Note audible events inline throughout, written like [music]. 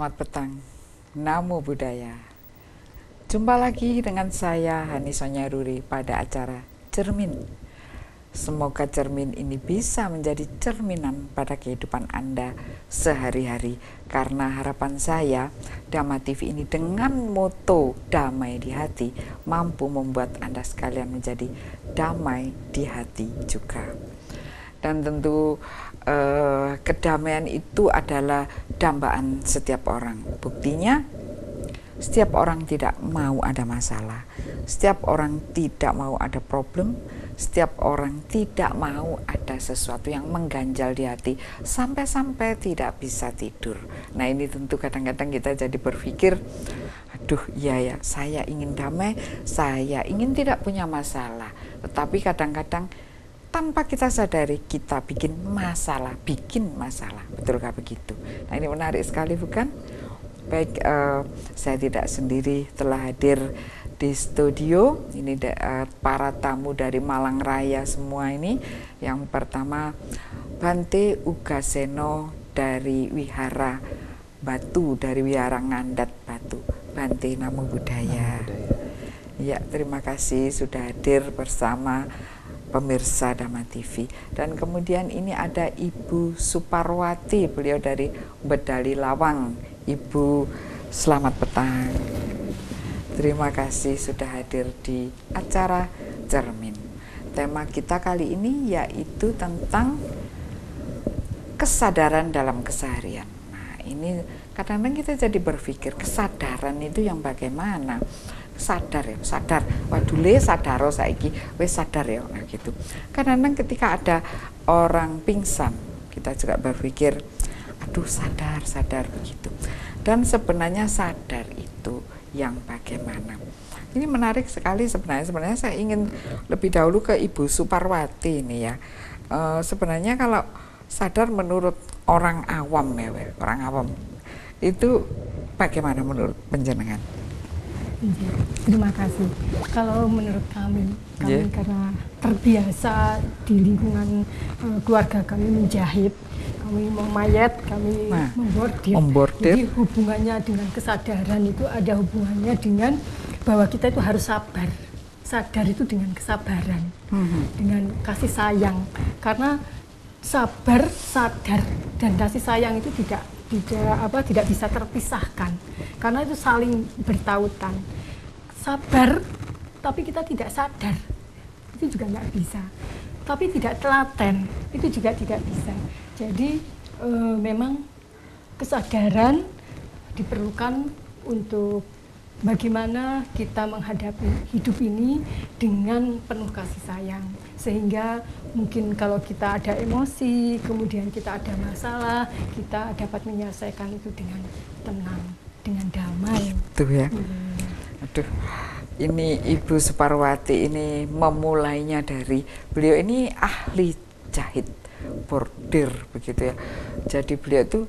Selamat petang, Namo Buddhaya. Jumpa lagi dengan saya Hani Sonya Ruri pada acara Cermin. Semoga cermin ini bisa menjadi cerminan pada kehidupan Anda sehari-hari karena harapan saya Dhamma TV ini dengan moto damai di hati mampu membuat Anda sekalian menjadi damai di hati juga. Dan tentu eh, kedamaian itu adalah dambaan setiap orang. Buktinya, setiap orang tidak mau ada masalah, setiap orang tidak mau ada problem, setiap orang tidak mau ada sesuatu yang mengganjal di hati sampai-sampai tidak bisa tidur. Nah ini tentu kadang-kadang kita jadi berpikir, aduh iya ya saya ingin damai, saya ingin tidak punya masalah. Tetapi kadang-kadang tanpa kita sadari kita bikin masalah, bikin masalah. Betulkah begitu? Nah ini menarik sekali bukan? Baik, uh, saya tidak sendiri telah hadir di studio. Ini uh, para tamu dari Malang Raya semua ini. Yang pertama Bante Ugaseno dari Wihara Batu, dari Wihara Ngandat Batu. Bante Namo Buddhaya. Namo Buddhaya. Ya, terima kasih sudah hadir bersama pemirsa Dama TV. Dan kemudian ini ada Ibu Suparwati, beliau dari Bedali Lawang. Ibu, selamat petang. Terima kasih sudah hadir di acara Cermin. Tema kita kali ini yaitu tentang kesadaran dalam keseharian. Nah, ini kadang-kadang kita jadi berpikir kesadaran itu yang bagaimana? Sadar ya sadar. Waduh le sadaro saiki. Wes sadar ya nah gitu. Kadang-kadang ketika ada orang pingsan kita juga berpikir aduh sadar sadar begitu. Dan sebenarnya sadar itu yang bagaimana? Ini menarik sekali sebenarnya. Sebenarnya saya ingin lebih dahulu ke Ibu Suparwati ini ya. E, sebenarnya kalau sadar menurut orang awam ya orang awam itu bagaimana menurut penjenengan? Iya, terima kasih. Kalau menurut kami, kami yeah. karena terbiasa di lingkungan uh, keluarga kami menjahit, kami memayat, kami nah, membordir. membordir. Jadi hubungannya dengan kesadaran itu ada hubungannya dengan bahwa kita itu harus sabar. Sadar itu dengan kesabaran, hmm. dengan kasih sayang. Karena sabar, sadar, dan kasih sayang itu tidak tidak apa tidak bisa terpisahkan. Karena itu saling bertautan. Sabar tapi kita tidak sadar. Itu juga nggak bisa. Tapi tidak telaten itu juga tidak bisa. Jadi e, memang kesadaran diperlukan untuk bagaimana kita menghadapi hidup ini dengan penuh kasih sayang? Sehingga mungkin kalau kita ada emosi kemudian kita ada masalah kita dapat menyelesaikan itu dengan tenang dengan damai. Itu ya. Hmm. aduh ini Ibu Suparwati ini memulainya dari beliau ini ahli jahit bordir begitu ya. Jadi beliau itu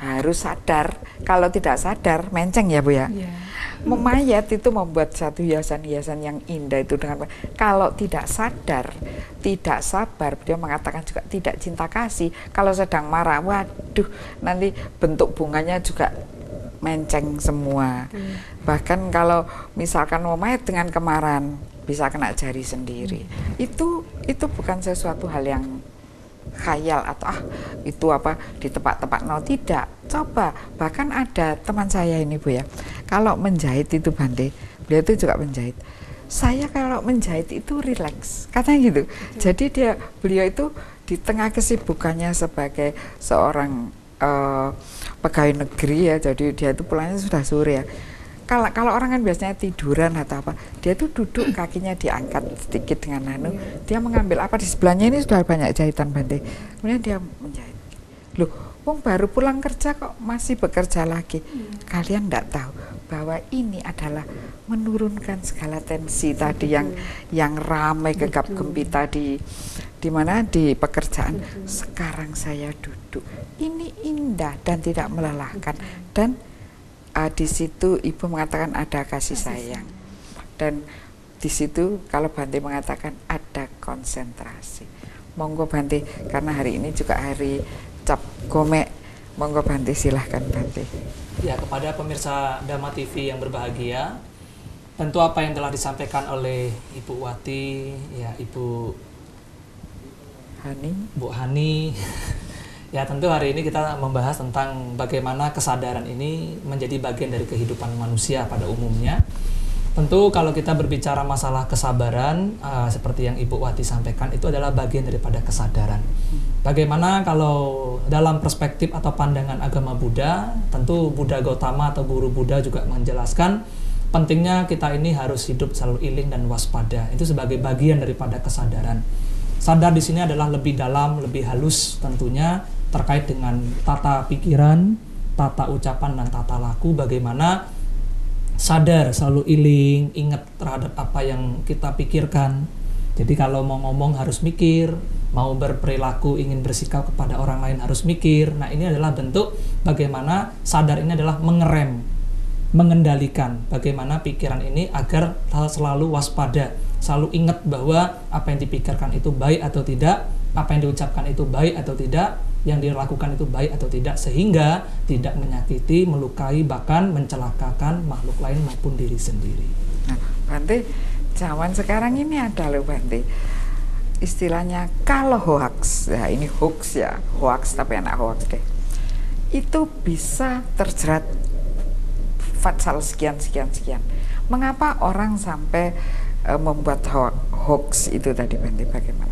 harus sadar kalau tidak sadar menceng ya Bu ya yeah memayat itu membuat satu hiasan-hiasan yang indah itu dengan kalau tidak sadar, tidak sabar, beliau mengatakan juga tidak cinta kasih. Kalau sedang marah, waduh, nanti bentuk bunganya juga menceng semua. Hmm. Bahkan kalau misalkan memayat dengan kemarahan bisa kena jari sendiri. Hmm. Itu itu bukan sesuatu hal yang khayal atau ah itu apa di tempat-tempat. No tidak. Coba bahkan ada teman saya ini bu ya. Kalau menjahit itu Bante beliau itu juga menjahit. Saya kalau menjahit itu rileks katanya gitu. Jadi dia beliau itu di tengah kesibukannya sebagai seorang uh, pegawai negeri ya jadi dia itu pulangnya sudah sore ya kalau kalau orang kan biasanya tiduran atau apa dia tuh duduk kakinya diangkat sedikit dengan anu dia mengambil apa di sebelahnya ini sudah banyak jahitan bante kemudian dia menjahit loh Wong baru pulang kerja kok masih bekerja lagi. Hmm. Kalian tidak tahu bahwa ini adalah menurunkan segala tensi Betul. tadi yang yang ramai gegap gempita di di mana di pekerjaan. Betul. Sekarang saya duduk. Ini indah dan tidak melelahkan Betul. dan uh, di situ ibu mengatakan ada kasih sayang. dan di situ kalau Bante mengatakan ada konsentrasi. Monggo Bante karena hari ini juga hari cap gomek. Monggo Bante silahkan Bante. Ya kepada pemirsa Dama TV yang berbahagia, tentu apa yang telah disampaikan oleh Ibu Wati, ya Ibu Hani, Bu Hani, ya tentu hari ini kita membahas tentang bagaimana kesadaran ini menjadi bagian dari kehidupan manusia pada umumnya. Tentu kalau kita berbicara masalah kesabaran, uh, seperti yang Ibu Wati sampaikan, itu adalah bagian daripada kesadaran. Bagaimana kalau dalam perspektif atau pandangan agama Buddha, tentu Buddha Gautama atau guru Buddha juga menjelaskan pentingnya kita ini harus hidup selalu iling dan waspada. Itu sebagai bagian daripada kesadaran. Sadar di sini adalah lebih dalam, lebih halus tentunya terkait dengan tata pikiran, tata ucapan dan tata laku bagaimana sadar, selalu iling, ingat terhadap apa yang kita pikirkan. Jadi kalau mau ngomong harus mikir, mau berperilaku ingin bersikap kepada orang lain harus mikir. Nah, ini adalah bentuk bagaimana sadar ini adalah mengerem, mengendalikan bagaimana pikiran ini agar selalu waspada, selalu ingat bahwa apa yang dipikirkan itu baik atau tidak, apa yang diucapkan itu baik atau tidak, yang dilakukan itu baik atau tidak sehingga tidak menyakiti, melukai bahkan mencelakakan makhluk lain maupun diri sendiri. Nah, Bante, zaman sekarang ini ada loh Bante. Istilahnya kalau hoax, ya ini hoax ya, hoax tapi anak hoax deh. Itu bisa terjerat fatsal sekian sekian sekian. Mengapa orang sampai uh, membuat hoax itu tadi Bante bagaimana?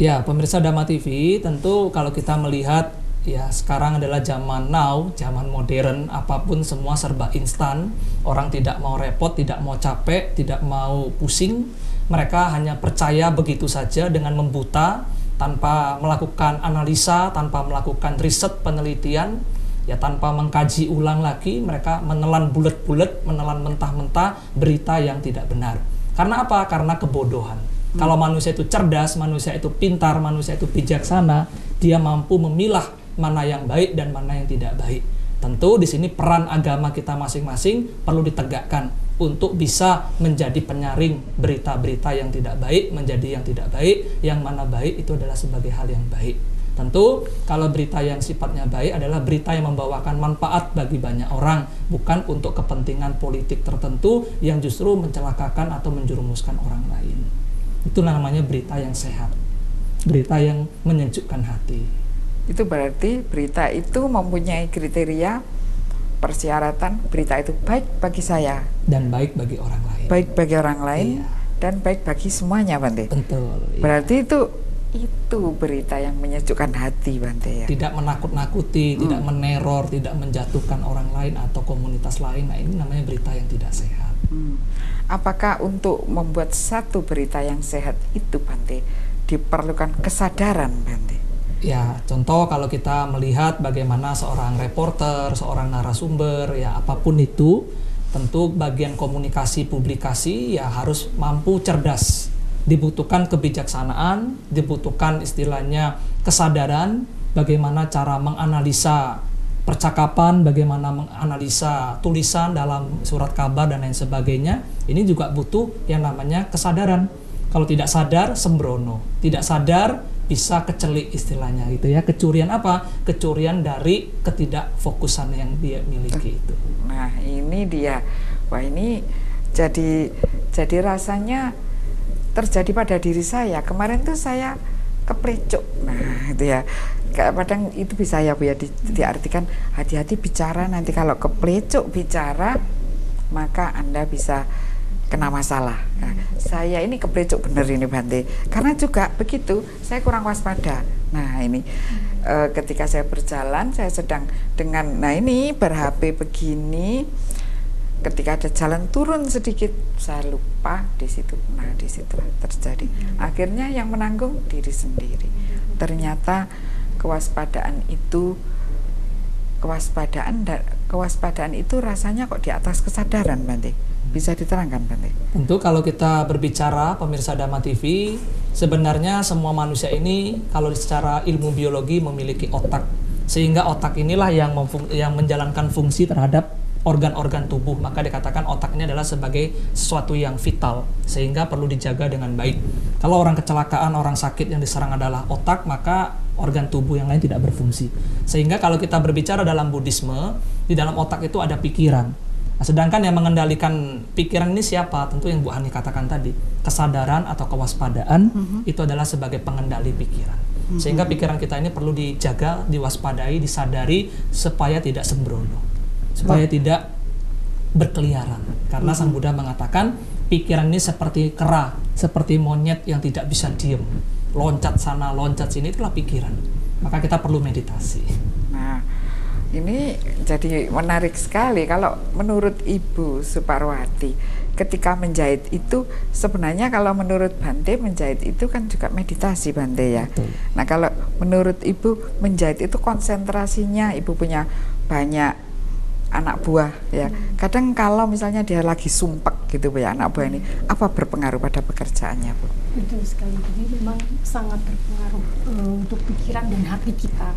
Ya, pemirsa Dama TV, tentu kalau kita melihat ya sekarang adalah zaman now, zaman modern, apa pun semua serba instan. Orang tidak mau repot, tidak mau capek, tidak mau pusing. Mereka hanya percaya begitu saja dengan membuta tanpa melakukan analisa, tanpa melakukan riset penelitian, ya tanpa mengkaji ulang lagi, mereka menelan bulat-bulat, menelan mentah-mentah berita yang tidak benar. Karena apa? Karena kebodohan kalau manusia itu cerdas, manusia itu pintar, manusia itu bijaksana, dia mampu memilah mana yang baik dan mana yang tidak baik. Tentu di sini peran agama kita masing-masing perlu ditegakkan untuk bisa menjadi penyaring berita-berita yang tidak baik menjadi yang tidak baik, yang mana baik itu adalah sebagai hal yang baik. Tentu kalau berita yang sifatnya baik adalah berita yang membawakan manfaat bagi banyak orang, bukan untuk kepentingan politik tertentu yang justru mencelakakan atau menjerumuskan orang lain. Itulah namanya berita yang sehat. Berita yang menyejukkan hati. Itu berarti berita itu mempunyai kriteria persyaratan berita itu baik bagi saya dan baik bagi orang lain. Baik bagi orang lain iya. dan baik bagi semuanya, Bante. Betul. Iya. Berarti itu itu berita yang menyejukkan hati, Bante ya. Tidak menakut-nakuti, hmm. tidak meneror, tidak menjatuhkan orang lain atau komunitas lain. Nah, ini namanya berita yang tidak sehat. Hmm apakah untuk membuat satu berita yang sehat itu Bante diperlukan kesadaran Bante? Ya, contoh kalau kita melihat bagaimana seorang reporter, seorang narasumber, ya apa pun itu, tentu bagian komunikasi publikasi ya harus mampu cerdas. Dibutuhkan kebijaksanaan, dibutuhkan istilahnya kesadaran bagaimana cara menganalisa percakapan, bagaimana menganalisa tulisan dalam surat kabar dan lain sebagainya, ini juga butuh yang namanya kesadaran. Kalau tidak sadar, sembrono. Tidak sadar, bisa kecelik istilahnya gitu ya. Kecurian apa? Kecurian dari ketidakfokusan yang dia miliki itu. Nah, ini dia. Wah, ini jadi jadi rasanya terjadi pada diri saya. Kemarin tuh saya keplecok. Nah, itu ya kadang itu bisa ya Bu ya di, diartikan hati-hati bicara nanti kalau keplecok bicara maka Anda bisa kena masalah. Nah, saya ini keplecok bener ini Bante. Karena juga begitu, saya kurang waspada. Nah, ini e, ketika saya berjalan saya sedang dengan nah ini ber HP begini ketika ada jalan turun sedikit saya lupa di situ nah di situ terjadi akhirnya yang menanggung diri sendiri ternyata kewaspadaan itu kewaspadaan kewaspadaan itu rasanya kok di atas kesadaran Bante bisa diterangkan Bante tentu kalau kita berbicara pemirsa Dama TV sebenarnya semua manusia ini kalau secara ilmu biologi memiliki otak. Sehingga otak inilah yang yang menjalankan fungsi terhadap organ-organ tubuh. Maka dikatakan otak ini adalah sebagai sesuatu yang vital sehingga perlu dijaga dengan baik. Kalau orang kecelakaan orang sakit yang diserang adalah otak maka organ tubuh yang lain tidak berfungsi. Sehingga kalau kita berbicara dalam Buddhisme, di dalam otak itu ada pikiran. Nah, sedangkan yang mengendalikan pikiran ini siapa? Tentu yang Bu Hani katakan tadi, kesadaran atau kewaspadaan mm -hmm. itu adalah sebagai pengendali pikiran. Mm -hmm. Sehingga pikiran kita ini perlu dijaga, diwaspadai, disadari supaya tidak sembrono, supaya oh. tidak berkeliaran. Karena mm -hmm. Sang Buddha mengatakan pikiran ini seperti kera, seperti monyet yang tidak bisa diem loncat sana loncat sini itulah pikiran maka kita perlu meditasi nah ini jadi menarik sekali kalau menurut Ibu Suparwati ketika menjahit itu sebenarnya kalau menurut Bante menjahit itu kan juga meditasi Bante ya. Betul. Nah kalau menurut Ibu menjahit itu konsentrasinya Ibu punya banyak anak buah ya. Hmm. Kadang kalau misalnya dia lagi sumpek gitu Bu ya anak buah ini apa berpengaruh pada pekerjaannya Bu? Betul sekali. Jadi memang sangat berpengaruh uh, untuk pikiran dan hati kita.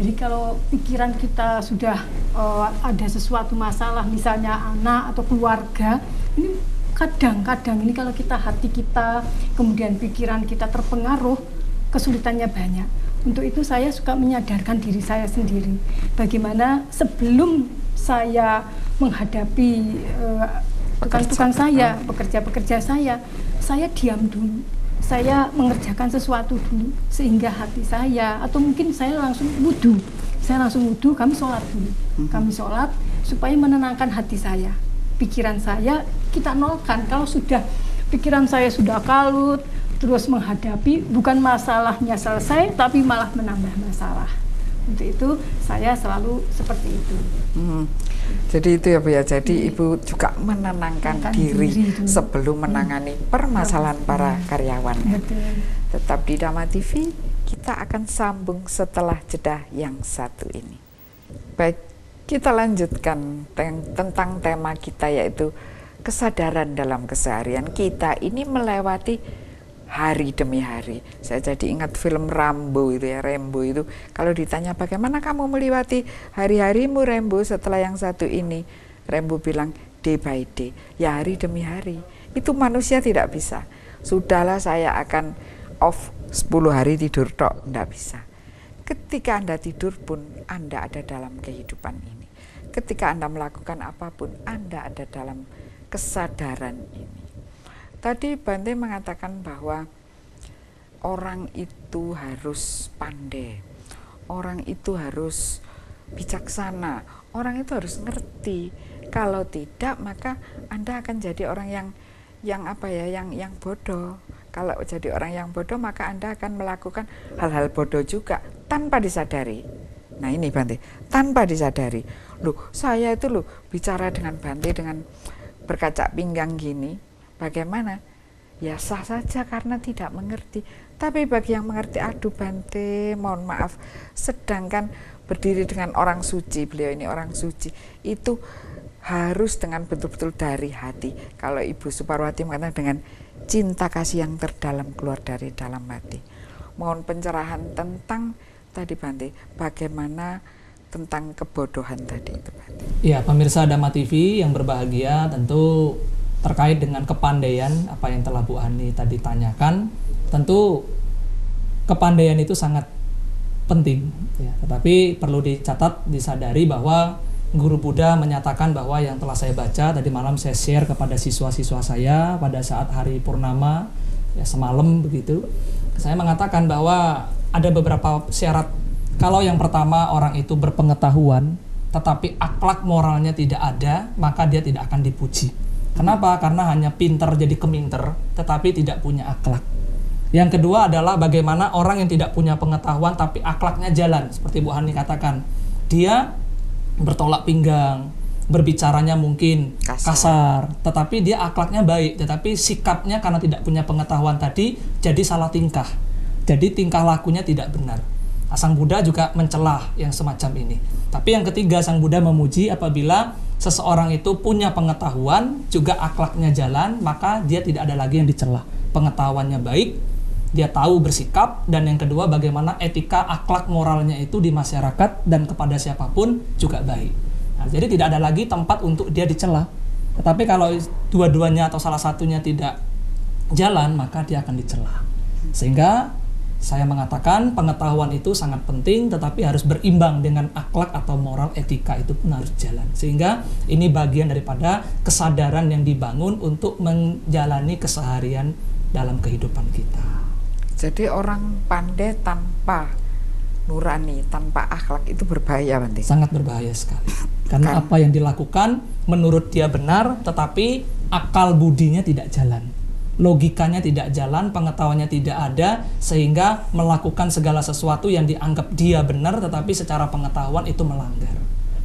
Jadi kalau pikiran kita sudah uh, ada sesuatu masalah misalnya anak atau keluarga ini kadang-kadang ini kalau kita hati kita kemudian pikiran kita terpengaruh kesulitannya banyak. Untuk itu saya suka menyadarkan diri saya sendiri bagaimana sebelum saya menghadapi uh, tukang-tukang saya, pekerja-pekerja saya, saya diam dulu. Saya mengerjakan sesuatu dulu sehingga hati saya atau mungkin saya langsung wudhu. Saya langsung wudhu, kami sholat dulu. Mhm. Kami sholat supaya menenangkan hati saya. Pikiran saya kita nolkan. Kalau sudah pikiran saya sudah kalut, terus menghadapi bukan masalahnya selesai tapi malah menambah masalah. Untuk itu saya selalu seperti itu. Hmm. Jadi itu ya Bu ya. Jadi hmm. Ibu juga menenangkan diri, diri sebelum menangani hmm. permasalahan para hmm. karyawan. Ya. Tetap di Dama TV, kita akan sambung setelah jeda yang satu ini. Baik, kita lanjutkan tentang tema kita yaitu kesadaran dalam keseharian kita ini melewati hari demi hari. Saya jadi ingat film Rambo itu ya, Rambo itu. Kalau ditanya bagaimana kamu melewati hari-harimu Rambo setelah yang satu ini, Rambo bilang day by day, ya hari demi hari. Itu manusia tidak bisa. Sudahlah saya akan off 10 hari tidur tok, tidak bisa. Ketika Anda tidur pun Anda ada dalam kehidupan ini. Ketika Anda melakukan apa pun, Anda ada dalam kesadaran ini. Tadi Bante mengatakan bahwa orang itu harus pandai, orang itu harus bijaksana, orang itu harus ngerti. Kalau tidak, maka Anda akan jadi orang yang yang apa ya, yang yang bodoh. Kalau jadi orang yang bodoh, maka Anda akan melakukan hal-hal bodoh juga tanpa disadari. Nah ini Bante, tanpa disadari. Loh, saya itu loh bicara dengan Bante dengan berkaca pinggang gini, Bagaimana? Ya sah saja karena tidak mengerti. Tapi bagi yang mengerti, aduh Bante, mohon maaf. Sedangkan berdiri dengan orang suci, beliau ini orang suci, itu harus dengan betul-betul dari hati. Kalau Ibu Suparwati mengatakan dengan cinta kasih yang terdalam keluar dari dalam hati. Mohon pencerahan tentang tadi Bante, bagaimana tentang kebodohan tadi itu Bante. Ya, pemirsa Dama TV yang berbahagia, tentu terkait dengan kepandaian apa yang telah Bu Ani tadi tanyakan tentu kepandaian itu sangat penting ya. Tetapi perlu dicatat disadari bahwa guru Buddha menyatakan bahwa yang telah saya baca tadi malam saya share kepada siswa-siswa saya pada saat hari purnama ya semalam begitu saya mengatakan bahwa ada beberapa syarat. Kalau yang pertama orang itu berpengetahuan tetapi akhlak moralnya tidak ada maka dia tidak akan dipuji Kenapa? Karena hanya pinter jadi keminter, tetapi tidak punya akhlak. Yang kedua adalah bagaimana orang yang tidak punya pengetahuan tapi akhlaknya jalan, seperti Bu Hani katakan. Dia bertolak pinggang, berbicaranya mungkin kasar. kasar, tetapi dia akhlaknya baik, tetapi sikapnya karena tidak punya pengetahuan tadi jadi salah tingkah. Jadi tingkah lakunya tidak benar. Sang Buddha juga mencelah yang semacam ini. Tapi yang ketiga Sang Buddha memuji apabila seseorang itu punya pengetahuan, juga akhlaknya jalan, maka dia tidak ada lagi yang dicela. Pengetahuannya baik, dia tahu bersikap dan yang kedua bagaimana etika akhlak moralnya itu di masyarakat dan kepada siapa pun juga baik. Nah, jadi tidak ada lagi tempat untuk dia dicela. Tetapi kalau dua-duanya atau salah satunya tidak jalan, maka dia akan dicela. Sehingga Saya mengatakan pengetahuan itu sangat penting tetapi harus berimbang dengan akhlak atau moral etika itu pun harus jalan. Sehingga ini bagian daripada kesadaran yang dibangun untuk menjalani keseharian dalam kehidupan kita. Jadi orang pandai tanpa nurani, tanpa akhlak itu berbahaya Bante. Sangat berbahaya sekali. Karena apa yang dilakukan menurut dia benar tetapi akal budinya tidak jalan logikanya tidak jalan, pengetahuannya tidak ada, sehingga melakukan segala sesuatu yang dianggap dia benar, tetapi secara pengetahuan itu melanggar.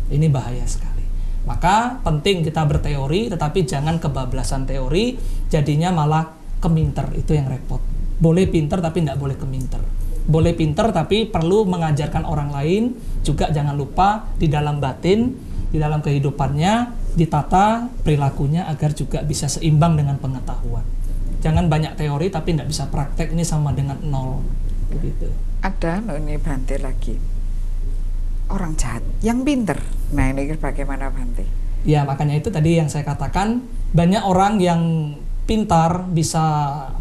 Ini bahaya sekali. Maka penting kita berteori, tetapi jangan kebablasan teori, jadinya malah keminter, itu yang repot. Boleh pinter, tapi tidak boleh keminter. Boleh pinter, tapi perlu mengajarkan orang lain, juga jangan lupa di dalam batin, di dalam kehidupannya, ditata perilakunya agar juga bisa seimbang dengan pengetahuan jangan banyak teori tapi tidak bisa praktek. Ini sama dengan nol. Begitu ada ini Bante lagi. Orang jahat yang pinter. Nah ini bagaimana Bante ya makanya itu tadi yang saya katakan banyak orang yang pintar bisa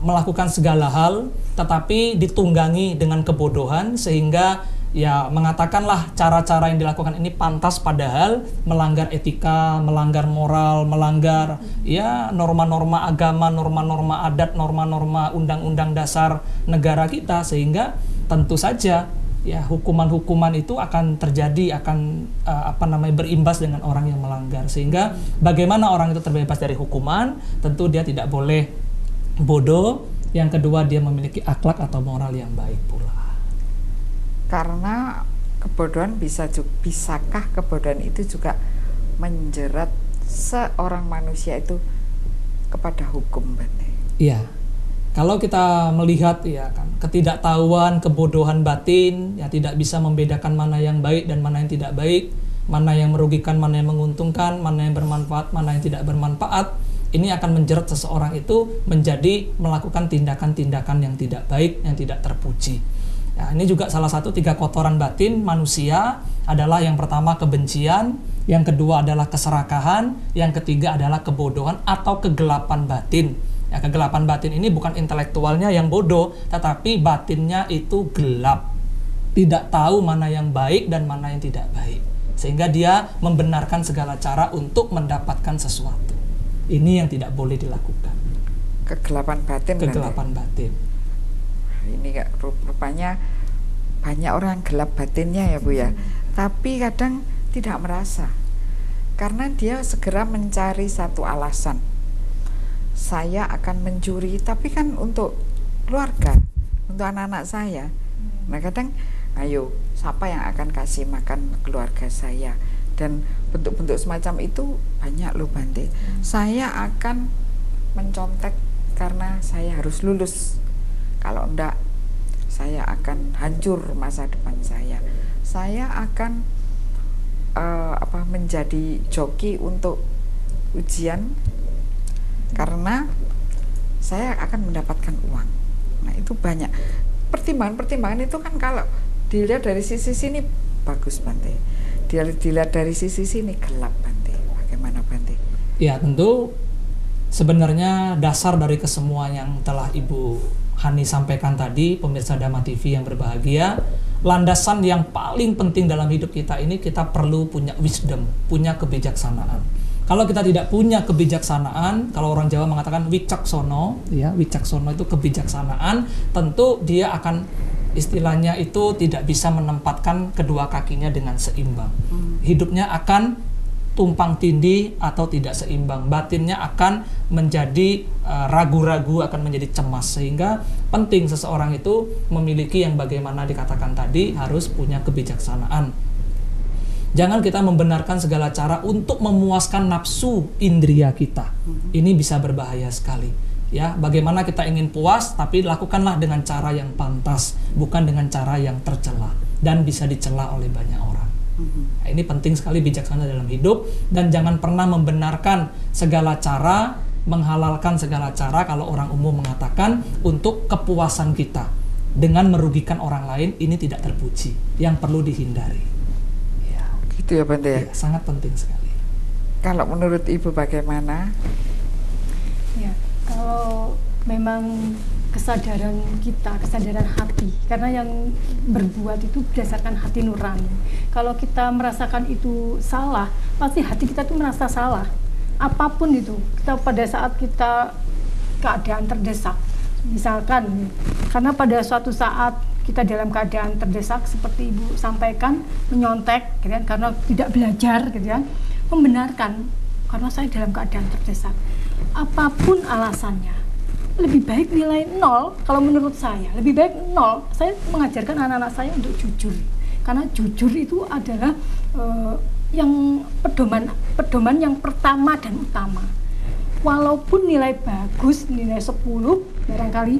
melakukan segala hal tetapi ditunggangi dengan kebodohan sehingga ya mengatakanlah cara-cara yang dilakukan ini pantas padahal melanggar etika, melanggar moral, melanggar ya norma-norma agama, norma-norma adat, norma-norma undang-undang dasar negara kita. Sehingga tentu saja ya hukuman-hukuman itu akan terjadi akan uh, apa namanya berimbas dengan orang yang melanggar. Sehingga bagaimana orang itu terbebas dari hukuman? Tentu dia tidak boleh bodoh. Yang kedua dia memiliki akhlak atau moral yang baik pula karena kebodohan bisa bisakah kebodohan itu juga menjerat seorang manusia itu kepada hukum Bante? Iya. Kalau kita melihat ya kan ketidaktahuan, kebodohan batin ya tidak bisa membedakan mana yang baik dan mana yang tidak baik, mana yang merugikan, mana yang menguntungkan, mana yang bermanfaat, mana yang tidak bermanfaat. Ini akan menjerat seseorang itu menjadi melakukan tindakan-tindakan yang tidak baik, yang tidak terpuji. Ya, ini juga salah satu tiga kotoran batin manusia adalah yang pertama kebencian, yang kedua adalah keserakahan, yang ketiga adalah kebodohan atau kegelapan batin. Ya, kegelapan batin ini bukan intelektualnya yang bodoh, tetapi batinnya itu gelap. Tidak tahu mana yang baik dan mana yang tidak baik. Sehingga dia membenarkan segala cara untuk mendapatkan sesuatu. Ini yang tidak boleh dilakukan. Kegelapan batin. Kegelapan batin ini rupanya banyak orang gelap batinnya ya Bu ya. Tapi kadang tidak merasa. Karena dia segera mencari satu alasan. Saya akan mencuri, tapi kan untuk keluarga, untuk anak-anak saya. Nah, kadang ayo, siapa yang akan kasih makan keluarga saya? Dan bentuk-bentuk semacam itu banyak loh Bante. Saya akan mencontek karena saya harus lulus kalau enggak saya akan hancur masa depan saya. Saya akan uh, apa menjadi joki untuk ujian karena saya akan mendapatkan uang. Nah itu banyak. Pertimbangan-pertimbangan itu kan kalau dilihat dari sisi sini bagus Bante. Dilihat dari sisi sini gelap Bante. Bagaimana Bante? Ya tentu sebenarnya dasar dari kesemua yang telah Ibu Hani sampaikan tadi, pemirsa Dama TV yang berbahagia, landasan yang paling penting dalam hidup kita ini kita perlu punya wisdom, punya kebijaksanaan. Kalau kita tidak punya kebijaksanaan, kalau orang Jawa mengatakan wicaksono, ya wicaksono itu kebijaksanaan, tentu dia akan istilahnya itu tidak bisa menempatkan kedua kakinya dengan seimbang. Hmm. Hidupnya akan tumpang tindih atau tidak seimbang. Batinnya akan menjadi eh, ragu-ragu, uh, akan menjadi cemas sehingga penting seseorang itu memiliki yang bagaimana dikatakan tadi harus punya kebijaksanaan. Jangan kita membenarkan segala cara untuk memuaskan nafsu indria kita. Mm-hmm. Ini bisa berbahaya sekali. Ya, bagaimana kita ingin puas tapi lakukanlah dengan cara yang pantas, bukan dengan cara yang tercela dan bisa dicela oleh banyak orang. Nah, ini penting sekali bijaksana dalam hidup dan jangan pernah membenarkan segala cara, menghalalkan segala cara kalau orang umum mengatakan untuk kepuasan kita dengan merugikan orang lain ini tidak terpuji, yang perlu dihindari. Ya. Gitu ya Bante ya? ya sangat penting sekali. Kalau menurut Ibu bagaimana? Ya, kalau memang kesadaran kita, kesadaran hati. Karena yang berbuat itu berdasarkan hati nurani. Kalau kita merasakan itu salah, pasti hati kita tuh merasa salah. Apa pun itu, kita pada saat kita keadaan terdesak, misalkan, karena pada suatu saat kita dalam keadaan terdesak seperti ibu sampaikan menyontek, gitu kan, karena tidak belajar, gitu kan, membenarkan karena saya dalam keadaan terdesak. Apa pun alasannya, lebih baik nilai nol kalau menurut saya. Lebih baik nol. Saya mengajarkan anak-anak saya untuk jujur. Karena jujur itu adalah uh, yang pedoman pedoman yang pertama dan utama. Walaupun nilai bagus nilai 10 barangkali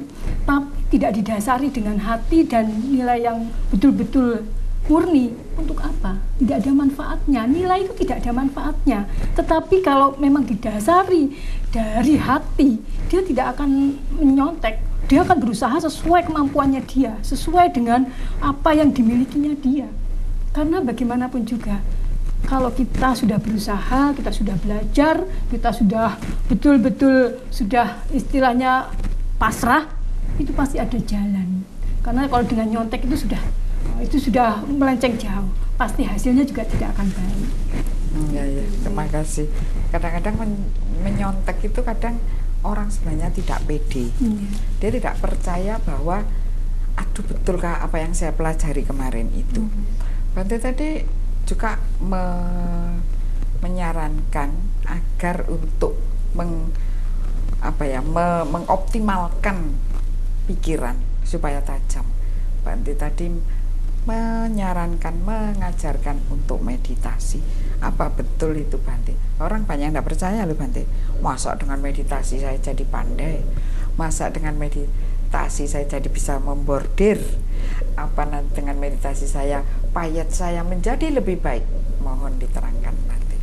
tapi tidak didasari dengan hati dan nilai yang betul-betul murni untuk apa? Tidak ada manfaatnya. Nilai itu tidak ada manfaatnya. Tetapi kalau memang didasari dari hati, dia tidak akan menyontek. Dia akan berusaha sesuai kemampuannya dia, sesuai dengan apa yang dimilikinya dia. Karena bagaimanapun juga, kalau kita sudah berusaha, kita sudah belajar, kita sudah betul-betul sudah istilahnya pasrah, itu pasti ada jalan. Karena kalau dengan nyontek itu sudah itu sudah melenceng jauh pasti hasilnya juga tidak akan baik. Hmm, ya, ya. Terima kasih. Kadang-kadang men menyontek itu kadang orang sebenarnya tidak pede. Hmm. Dia tidak percaya bahwa aduh betulkah apa yang saya pelajari kemarin itu. Hmm. Bante tadi juga me menyarankan agar untuk meng apa ya me mengoptimalkan pikiran supaya tajam. Bante tadi menyarankan, mengajarkan untuk meditasi. Apa betul itu Bante? Orang banyak yang tidak percaya loh Bante. Masa dengan meditasi saya jadi pandai? Masa dengan meditasi saya jadi bisa membordir? Apa dengan meditasi saya payat saya menjadi lebih baik? Mohon diterangkan Bante.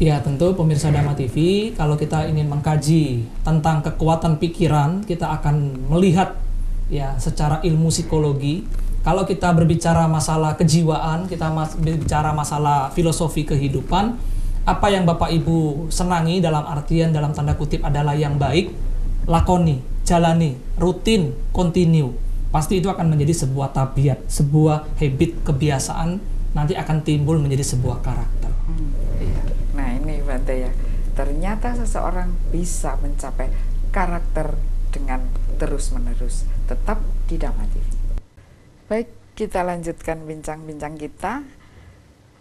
Ya tentu pemirsa Dama TV kalau kita ingin mengkaji tentang kekuatan pikiran kita akan melihat ya secara ilmu psikologi kalau kita berbicara masalah kejiwaan, kita mas berbicara masalah filosofi kehidupan, apa yang Bapak Ibu senangi dalam artian dalam tanda kutip adalah yang baik, lakoni, jalani, rutin, continue. Pasti itu akan menjadi sebuah tabiat, sebuah habit, kebiasaan, nanti akan timbul menjadi sebuah karakter. Hmm, iya. Nah ini Bante ya, ternyata seseorang bisa mencapai karakter dengan terus-menerus, tetap tidak mati. Baik, kita lanjutkan bincang-bincang kita.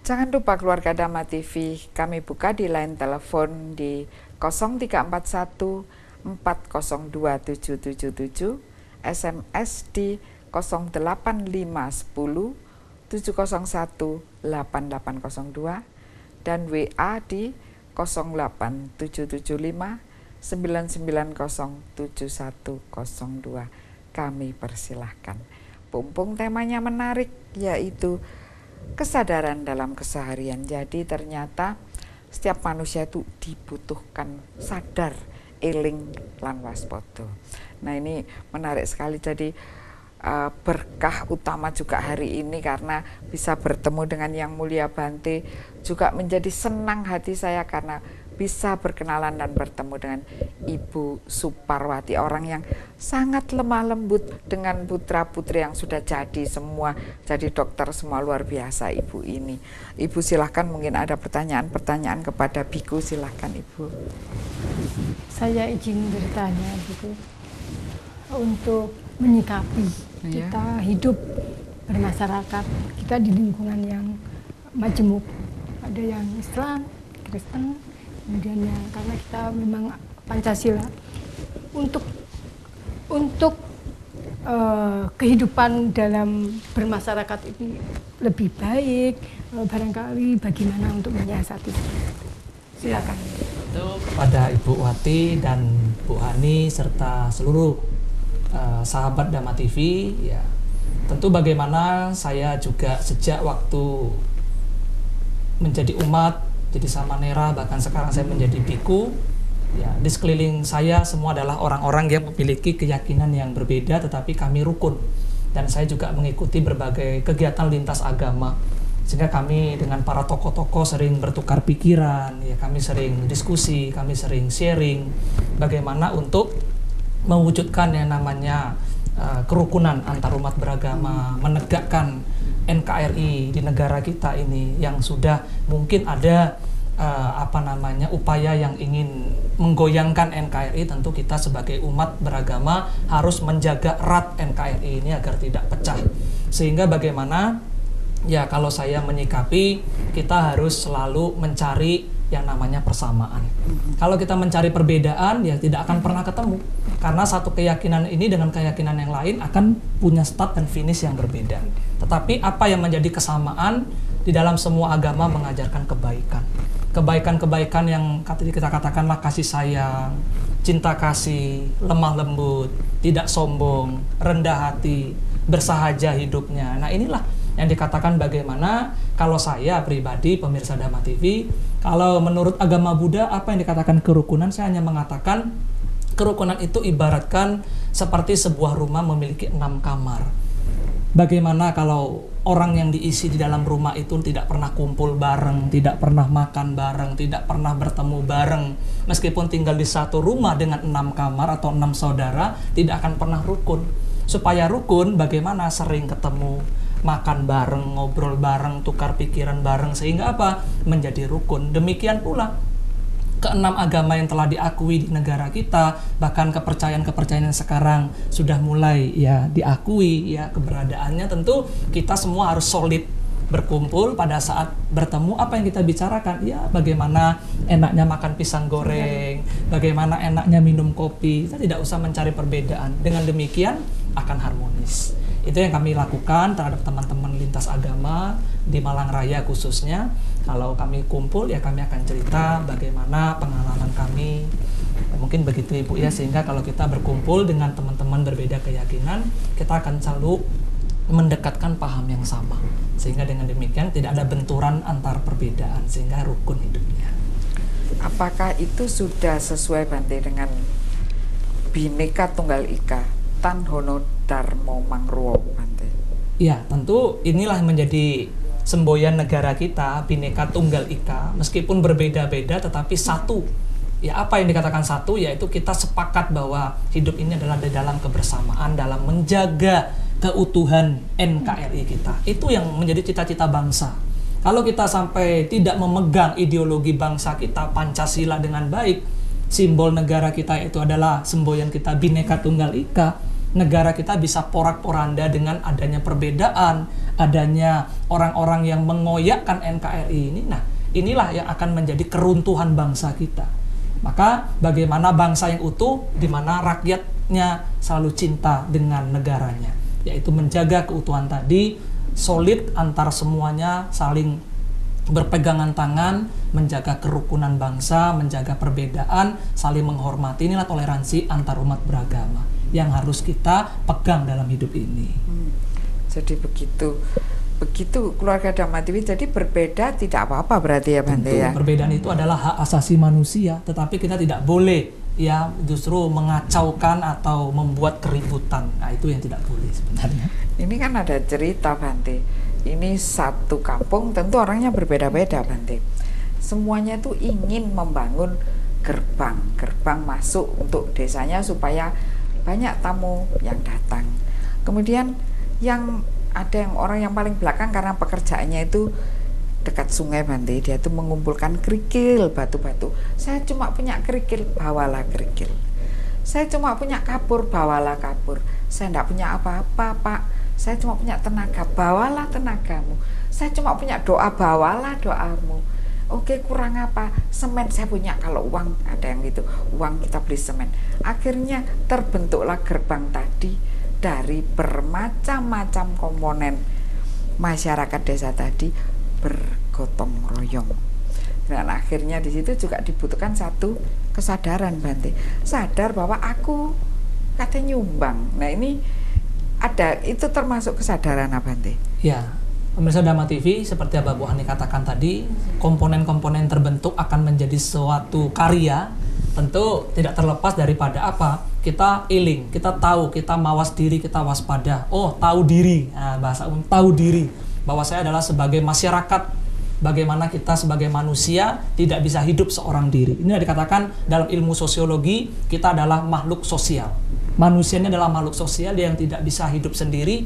Jangan lupa keluarga Dama TV, kami buka di line telepon di 0341 402777, SMS di 08510 701 8802 dan WA di 08775 9907102. Kami persilahkan. Pumpung temanya menarik yaitu kesadaran dalam keseharian. Jadi ternyata setiap manusia itu dibutuhkan sadar, eling, lan waspada. Nah ini menarik sekali. Jadi uh, berkah utama juga hari ini karena bisa bertemu dengan Yang Mulia Bante juga menjadi senang hati saya karena bisa berkenalan dan bertemu dengan Ibu Suparwati orang yang sangat lemah lembut dengan putra putri yang sudah jadi semua jadi dokter semua luar biasa Ibu ini. Ibu silahkan mungkin ada pertanyaan-pertanyaan kepada Biku silahkan Ibu. Saya izin bertanya Biku untuk menyikapi ya. kita hidup bermasyarakat kita di lingkungan yang majemuk ada yang Islam Kristen kemudian ya karena kita memang Pancasila. Untuk untuk uh, kehidupan dalam bermasyarakat ini lebih baik uh, barangkali bagaimana untuk menyiasati. Silakan. Itu kepada Ibu Wati dan Bu Hani serta seluruh uh, sahabat Dama TV ya. Tentu bagaimana saya juga sejak waktu menjadi umat jadi Samanera bahkan sekarang saya menjadi biku. Ya di sekeliling saya semua adalah orang-orang yang memiliki keyakinan yang berbeda tetapi kami rukun. Dan saya juga mengikuti berbagai kegiatan lintas agama. Sehingga kami dengan para tokoh-tokoh sering bertukar pikiran ya kami sering diskusi kami sering sharing bagaimana untuk mewujudkan yang namanya uh, kerukunan antar umat beragama, menegakkan NKRI di negara kita ini yang sudah mungkin ada uh, apa namanya upaya yang ingin menggoyangkan NKRI tentu kita sebagai umat beragama harus menjaga erat NKRI ini agar tidak pecah sehingga bagaimana ya kalau saya menyikapi kita harus selalu mencari yang namanya persamaan. Kalau kita mencari perbedaan ya tidak akan pernah ketemu karena satu keyakinan ini dengan keyakinan yang lain akan punya start dan finish yang berbeda. Tetapi apa yang menjadi kesamaan di dalam semua agama mengajarkan kebaikan. Kebaikan-kebaikan yang kita katakanlah kasih sayang, cinta kasih, lemah lembut, tidak sombong, rendah hati, bersahaja hidupnya. Nah, inilah yang dikatakan bagaimana kalau saya pribadi pemirsa Dhamma TV kalau menurut agama Buddha apa yang dikatakan kerukunan saya hanya mengatakan kerukunan itu ibaratkan seperti sebuah rumah memiliki enam kamar bagaimana kalau orang yang diisi di dalam rumah itu tidak pernah kumpul bareng, tidak pernah makan bareng, tidak pernah bertemu bareng, meskipun tinggal di satu rumah dengan enam kamar atau enam saudara, tidak akan pernah rukun. Supaya rukun, bagaimana sering ketemu, makan bareng, ngobrol bareng, tukar pikiran bareng sehingga apa? menjadi rukun. Demikian pula keenam agama yang telah diakui di negara kita, bahkan kepercayaan-kepercayaan yang sekarang sudah mulai ya diakui ya keberadaannya tentu kita semua harus solid berkumpul pada saat bertemu apa yang kita bicarakan. Ya bagaimana enaknya makan pisang goreng bagaimana enaknya minum kopi. Kita tidak usah mencari perbedaan. Dengan demikian akan harmonis itu yang kami lakukan terhadap teman-teman lintas agama di Malang Raya khususnya. Kalau kami kumpul ya kami akan cerita bagaimana pengalaman kami. Mungkin begitu Ibu ya sehingga kalau kita berkumpul dengan teman-teman berbeda keyakinan, kita akan selalu mendekatkan paham yang sama. Sehingga dengan demikian tidak ada benturan antar perbedaan sehingga rukun hidupnya. Apakah itu sudah sesuai Bante dengan Bhinneka Tunggal Ika Tan Hono Darmo Mangruo Bante. Ya, tentu inilah menjadi semboyan negara kita, Bhinneka Tunggal Ika, meskipun berbeda-beda tetapi satu. Ya, apa yang dikatakan satu yaitu kita sepakat bahwa hidup ini adalah di dalam kebersamaan, dalam menjaga keutuhan NKRI kita. Itu yang menjadi cita-cita bangsa. Kalau kita sampai tidak memegang ideologi bangsa kita Pancasila dengan baik, simbol negara kita itu adalah semboyan kita Bhinneka Tunggal Ika, negara kita bisa porak-poranda dengan adanya perbedaan, adanya orang-orang yang mengoyakkan NKRI ini. Nah, inilah yang akan menjadi keruntuhan bangsa kita. Maka bagaimana bangsa yang utuh di mana rakyatnya selalu cinta dengan negaranya, yaitu menjaga keutuhan tadi, solid antar semuanya, saling berpegangan tangan, menjaga kerukunan bangsa, menjaga perbedaan, saling menghormati. Inilah toleransi antar umat beragama yang harus kita pegang dalam hidup ini. Hmm. Jadi begitu begitu keluarga Dhamatiwi jadi berbeda tidak apa-apa berarti ya Bante ya. Perbedaan itu adalah hak asasi manusia, tetapi kita tidak boleh ya justru mengacaukan atau membuat keributan. Nah, itu yang tidak boleh sebenarnya. Ini kan ada cerita Bante. Ini satu kampung tentu orangnya berbeda-beda Bante. Semuanya itu ingin membangun gerbang, gerbang masuk untuk desanya supaya banyak tamu yang datang. Kemudian yang ada yang orang yang paling belakang karena pekerjaannya itu dekat sungai Bante dia itu mengumpulkan kerikil batu-batu. Saya cuma punya kerikil bawalah kerikil. Saya cuma punya kapur bawalah kapur. Saya tidak punya apa-apa pak. Saya cuma punya tenaga bawalah tenagamu. Saya cuma punya doa bawalah doamu Oke kurang apa? Semen saya punya kalau uang ada yang itu uang kita beli semen. Akhirnya terbentuklah gerbang tadi dari bermacam-macam komponen masyarakat desa tadi bergotong royong. Dan akhirnya di situ juga dibutuhkan satu kesadaran Bante. Sadar bahwa aku katanya nyumbang. Nah ini ada itu termasuk kesadaran apa Bante? Ya, Pemirsa Dama TV, seperti Abah Bu Hani katakan tadi, komponen-komponen terbentuk akan menjadi suatu karya, tentu tidak terlepas daripada apa? Kita iling, kita tahu, kita mawas diri, kita waspada. Oh, tahu diri, nah, bahasa umum tahu diri bahwa saya adalah sebagai masyarakat bagaimana kita sebagai manusia tidak bisa hidup seorang diri. Ini dikatakan dalam ilmu sosiologi kita adalah makhluk sosial. Manusia ini adalah makhluk sosial yang tidak bisa hidup sendiri,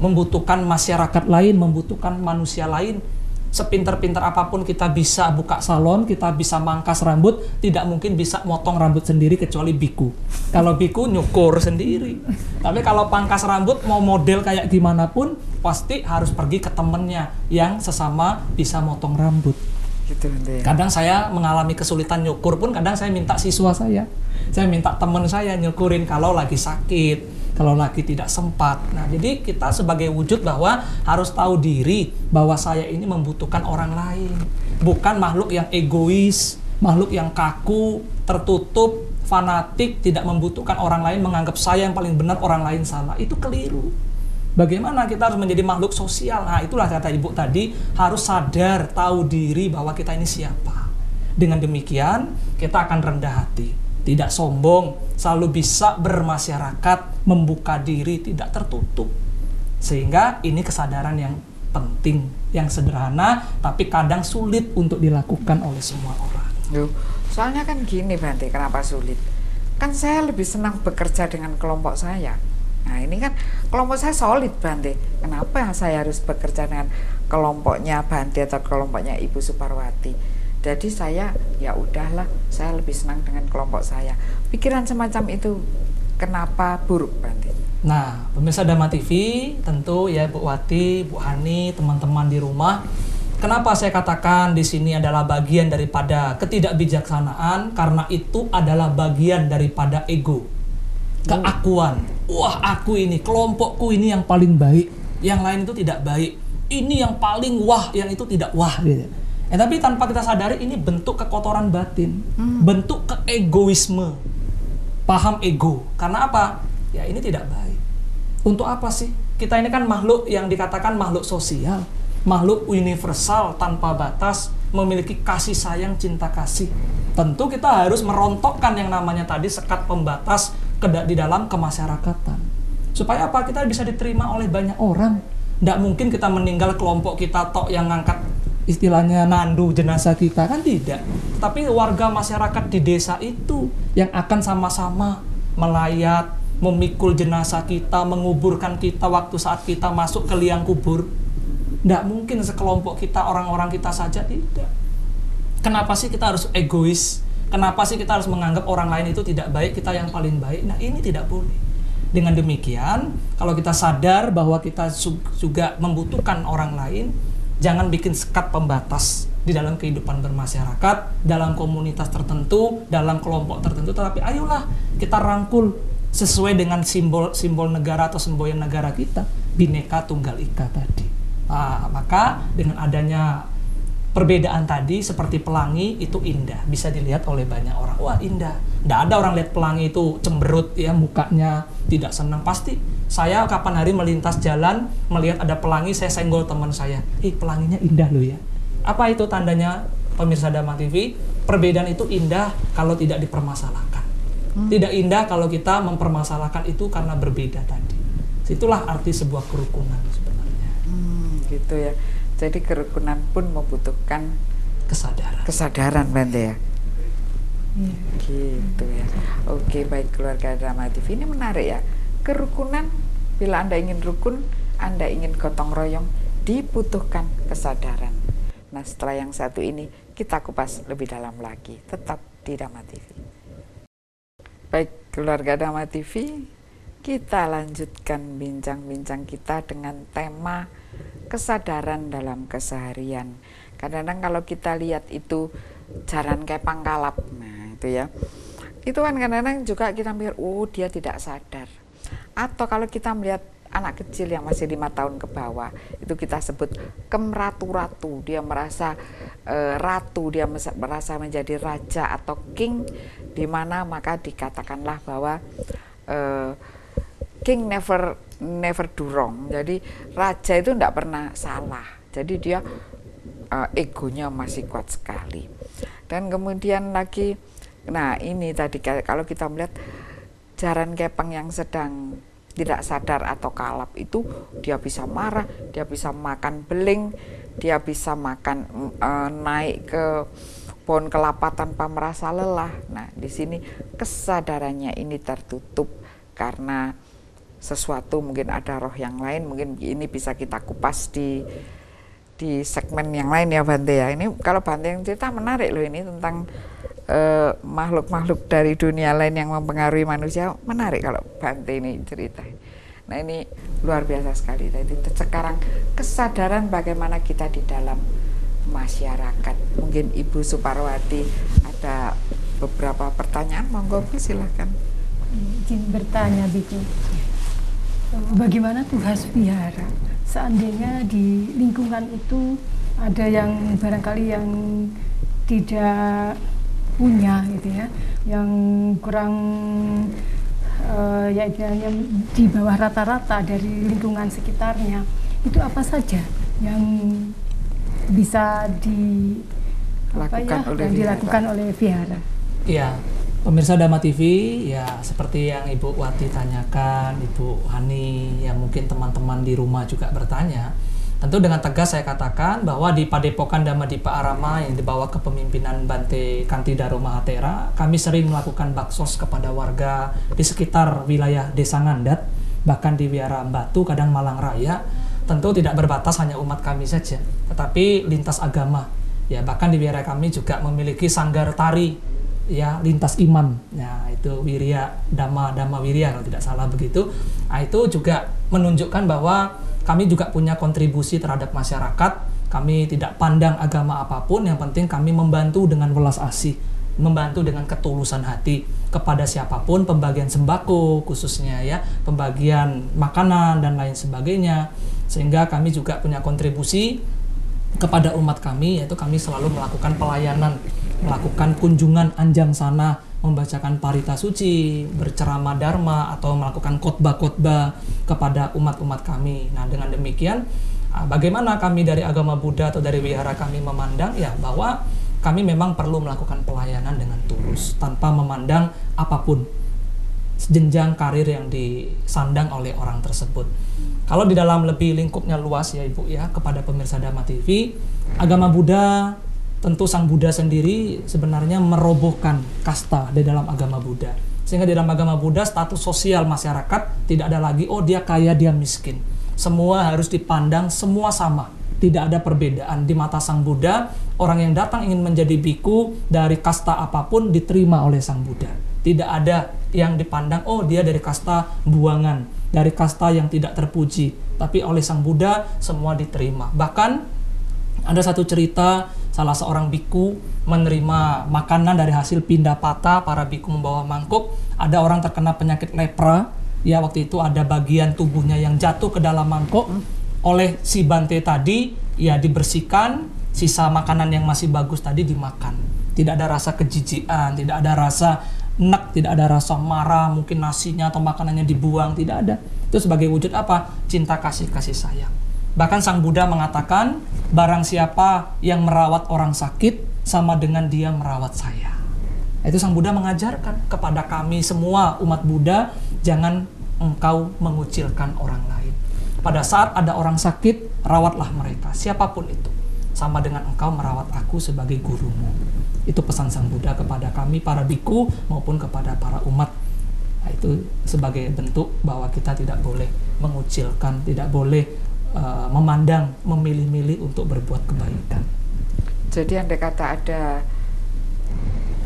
membutuhkan masyarakat lain, membutuhkan manusia lain sepinter-pinter apa pun kita bisa buka salon, kita bisa mangkas rambut, tidak mungkin bisa motong rambut sendiri kecuali biku. Kalau biku nyukur sendiri. Tapi kalau pangkas rambut mau model kayak gimana pun pasti harus pergi ke temennya yang sesama bisa motong rambut. Gitu. Kadang saya mengalami kesulitan nyukur pun kadang saya minta siswa saya. Saya minta teman saya nyukurin kalau lagi sakit kalau lagi tidak sempat. Nah, jadi kita sebagai wujud bahwa harus tahu diri bahwa saya ini membutuhkan orang lain, bukan makhluk yang egois, makhluk yang kaku, tertutup, fanatik, tidak membutuhkan orang lain, menganggap saya yang paling benar, orang lain salah. Itu keliru. Bagaimana kita harus menjadi makhluk sosial? Nah, itulah kata Ibu tadi, harus sadar, tahu diri bahwa kita ini siapa. Dengan demikian, kita akan rendah hati tidak sombong, selalu bisa bermasyarakat, membuka diri, tidak tertutup. Sehingga ini kesadaran yang penting, yang sederhana, tapi kadang sulit untuk dilakukan oleh semua orang. Soalnya kan gini Bante, kenapa sulit? Kan saya lebih senang bekerja dengan kelompok saya. Nah ini kan kelompok saya solid Bante. Kenapa saya harus bekerja dengan kelompoknya Bante atau kelompoknya Ibu Suparwati? Jadi saya ya udahlah saya lebih senang dengan kelompok saya pikiran semacam itu kenapa buruk berarti nah pemirsa Dama TV tentu ya Bu Wati Bu Hani teman-teman di rumah Kenapa saya katakan di sini adalah bagian daripada ketidakbijaksanaan karena itu adalah bagian daripada ego. Keakuan. Wah, aku ini kelompokku ini yang paling baik, yang lain itu tidak baik. Ini yang paling wah, yang itu tidak wah gitu. Eh tapi tanpa kita sadari ini bentuk kekotoran batin, hmm. bentuk keegoisme, paham ego. Karena apa? Ya ini tidak baik. Untuk apa sih? Kita ini kan makhluk yang dikatakan makhluk sosial, makhluk universal tanpa batas, memiliki kasih sayang, cinta kasih. Tentu kita harus merontokkan yang namanya tadi sekat pembatas ke di dalam kemasyarakatan. Supaya apa? Kita bisa diterima oleh banyak orang. Tidak mungkin kita meninggal kelompok kita tok yang ngangkat istilahnya nandu jenazah kita? Kan tidak. Tapi warga masyarakat di desa itu yang akan sama-sama melayat memikul jenazah kita menguburkan kita waktu saat kita masuk ke liang kubur. Tidak mungkin sekelompok kita orang-orang kita saja tidak. Kenapa sih kita harus egois? Kenapa sih kita harus menganggap orang lain itu tidak baik kita yang paling baik? Nah ini tidak boleh. Dengan demikian kalau kita sadar bahwa kita juga membutuhkan orang lain jangan bikin sekat pembatas di dalam kehidupan bermasyarakat, dalam komunitas tertentu, dalam kelompok tertentu, tetapi ayolah kita rangkul sesuai dengan simbol-simbol negara atau semboyan negara kita, bineka tunggal ika tadi. Nah, maka dengan adanya perbedaan tadi seperti pelangi itu indah, bisa dilihat oleh banyak orang. Wah indah. Tidak ada orang lihat pelangi itu cemberut ya mukanya tidak senang pasti saya kapan hari melintas jalan melihat ada pelangi saya senggol teman saya. Ih pelanginya indah loh ya. Apa itu tandanya pemirsa Dama TV perbedaan itu indah kalau tidak dipermasalahkan. Hmm. tidak indah kalau kita mempermasalahkan itu karena berbeda tadi. Itulah arti sebuah kerukunan sebenarnya. Hmm, gitu ya. Jadi kerukunan pun membutuhkan kesadaran. kesadaran Bante ya hmm. gitu ya. Oke baik keluarga Drama TV ini menarik ya kerukunan bila Anda ingin rukun, Anda ingin gotong royong, dibutuhkan kesadaran. Nah, setelah yang satu ini kita kupas lebih dalam lagi, tetap di Dama TV. Baik, keluarga Dama TV, kita lanjutkan bincang-bincang kita dengan tema kesadaran dalam keseharian. Kadang-kadang kalau kita lihat itu jalan kayak pangkalap, nah itu ya. Itu kan kadang-kadang juga kita mikir, oh dia tidak sadar atau kalau kita melihat anak kecil yang masih lima tahun ke bawah itu kita sebut kemratu-ratu. Dia merasa e, ratu dia merasa menjadi raja atau king di mana maka dikatakanlah bahwa e, king never never do wrong. Jadi raja itu tidak pernah salah. Jadi dia e, egonya masih kuat sekali. Dan kemudian lagi nah ini tadi kalau kita melihat jaran kepang yang sedang tidak sadar atau kalap itu dia bisa marah, dia bisa makan beling, dia bisa makan uh, naik ke pohon kelapa tanpa merasa lelah. Nah, di sini kesadarannya ini tertutup karena sesuatu mungkin ada roh yang lain, mungkin ini bisa kita kupas di di segmen yang lain ya Bante ya. Ini kalau Bante yang cerita menarik loh ini tentang makhluk-makhluk uh, dari dunia lain yang mempengaruhi manusia menarik kalau Bante ini cerita. Nah ini luar biasa sekali tadi. Sekarang kesadaran bagaimana kita di dalam masyarakat. Mungkin Ibu Suparwati ada beberapa pertanyaan, monggo silahkan. Izin bertanya Biku. Bagaimana tugas wihara? Seandainya di lingkungan itu ada yang barangkali yang tidak punya gitu ya, yang kurang uh, ya yang di bawah rata-rata dari lingkungan sekitarnya. Itu apa saja yang bisa di apa ya, oleh yang dilakukan oleh Vihara. Iya, pemirsa Dama TV ya seperti yang Ibu Wati tanyakan, Ibu Hani, yang mungkin teman-teman di rumah juga bertanya Tentu dengan tegas saya katakan bahwa di Padepokan Dhamma Dipa Arama yang dibawa kepemimpinan Bante Kantidaro Mahatera, kami sering melakukan baksos kepada warga di sekitar wilayah Desa Ngandat, bahkan di Wiara Batu, kadang Malang Raya. Tentu tidak berbatas hanya umat kami saja, tetapi lintas agama. Ya, bahkan di wiara kami juga memiliki sanggar tari ya lintas iman ya itu wirya dhamma dhamma wirya kalau tidak salah begitu nah, itu juga menunjukkan bahwa kami juga punya kontribusi terhadap masyarakat. Kami tidak pandang agama apa pun, yang penting kami membantu dengan welas asih, membantu dengan ketulusan hati kepada siapa pun pembagian sembako khususnya ya, pembagian makanan dan lain sebagainya. Sehingga kami juga punya kontribusi kepada umat kami yaitu kami selalu melakukan pelayanan, melakukan kunjungan anjang sana membacakan parita suci, berceramah dharma atau melakukan khotbah-khotbah kepada umat-umat kami. Nah, dengan demikian ah, bagaimana kami dari agama Buddha atau dari wihara kami memandang ya bahwa kami memang perlu melakukan pelayanan dengan tulus tanpa memandang apa pun jenjang karir yang disandang oleh orang tersebut. Kalau di dalam lebih lingkupnya luas ya Ibu ya kepada pemirsa Dhamma TV, agama Buddha tentu Sang Buddha sendiri sebenarnya merobohkan kasta di dalam agama Buddha. Sehingga di dalam agama Buddha status sosial masyarakat tidak ada lagi oh dia kaya dia miskin. Semua harus dipandang semua sama. Tidak ada perbedaan di mata Sang Buddha. Orang yang datang ingin menjadi biku dari kasta apa pun diterima oleh Sang Buddha. Tidak ada yang dipandang oh dia dari kasta buangan, dari kasta yang tidak terpuji. Tapi oleh Sang Buddha semua diterima. Bahkan ada satu cerita salah seorang biku menerima makanan dari hasil pindah patah. Para biku membawa mangkuk. Ada orang terkena penyakit lepra. Ya waktu itu ada bagian tubuhnya yang jatuh ke dalam mangkuk. Oleh si bante tadi ya dibersihkan. Sisa makanan yang masih bagus tadi dimakan. Tidak ada rasa kejijian tidak ada rasa nek tidak ada rasa marah. Mungkin nasinya atau makanannya dibuang tidak ada. Itu sebagai wujud apa? Cinta kasih kasih sayang Bahkan Sang Buddha mengatakan, barang siapa yang merawat orang sakit sama dengan dia merawat saya. Itu Sang Buddha mengajarkan kepada kami semua umat Buddha, jangan engkau mengucilkan orang lain. Pada saat ada orang sakit, rawatlah mereka, siapa pun itu. Sama dengan engkau merawat aku sebagai gurumu. Itu pesan Sang Buddha kepada kami, para biku, maupun kepada para umat. Nah, itu sebagai bentuk bahwa kita tidak boleh mengucilkan, tidak boleh uh, memandang, memilih-milih untuk berbuat kebaikan. Jadi anda kata ada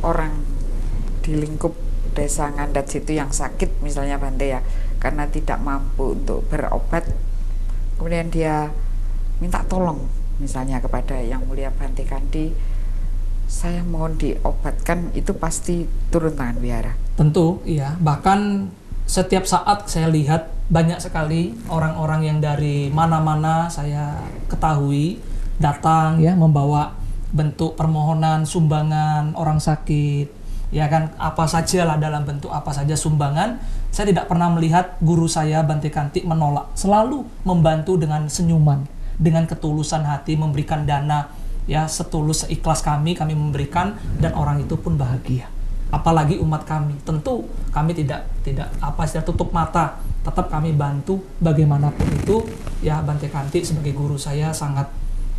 orang di lingkup desa Ngandat situ yang sakit misalnya Bante ya karena tidak mampu untuk berobat kemudian dia minta tolong misalnya kepada yang mulia Bante Kandi saya mohon diobatkan itu pasti turun tangan biara tentu iya bahkan setiap saat saya lihat banyak sekali orang-orang yang dari mana-mana saya ketahui datang ya membawa bentuk permohonan sumbangan orang sakit ya kan apa saja lah dalam bentuk apa saja sumbangan. Saya tidak pernah melihat guru saya Bante Kanti menolak selalu membantu dengan senyuman dengan ketulusan hati memberikan dana ya setulus seikhlas kami kami memberikan dan orang itu pun bahagia. Apalagi umat kami. Tentu kami tidak tidak apa sih tutup mata, tetap kami bantu bagaimanapun itu. Ya Bante Kanti sebagai guru saya sangat